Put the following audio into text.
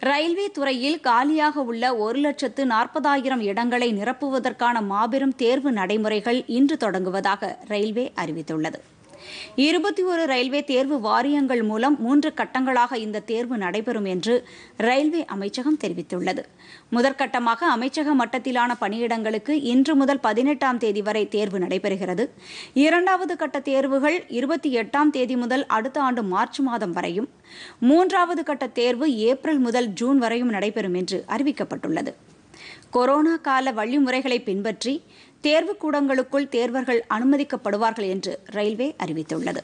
Railway துறையில் காலியாக உள்ள ஒரு லட்சத்து நாற்பதாயிரம் இடங்களை நிரப்புவதற்கான மாபெரும் தேர்வு நடைமுறைகள் இன்று தொடங்குவதாக ரயில்வே அறிவித்துள்ளது. இருபத்தி ஒரு ரயில்வே தேர்வு வாரியங்கள் மூலம் மூன்று கட்டங்களாக இந்த தேர்வு நடைபெறும் என்று ரயில்வே அமைச்சகம் தெரிவித்துள்ளது. முதற்கட்டமாக அமைச்சக மட்டத்திலான பணியிடங்களுக்கு இன்று முதல் பதினெட்டாம் தேதி வரை தேர்வு நடைபெறுகிறது. இரண்டாவது கட்ட தேர்வுகள் இருபத்தி எட்டாம் தேதி முதல் அடுத்த ஆண்டு மார்ச் மாதம் வரையும். மூன்றாவது கட்ட தேர்வு ஏப்ரல் முதல் ஜூன் வரையும் நடைபெறும் என்று அறிவிக்கப்பட்டுள்ளது. கொரோனா கால வழிமுறைகளை பின்பற்றி தேர்வுக்கூடங்களுக்குள் தேர்வர்கள் அனுமதிக்கப்படுவார்கள் என்று ரயில்வே அறிவித்துள்ளது.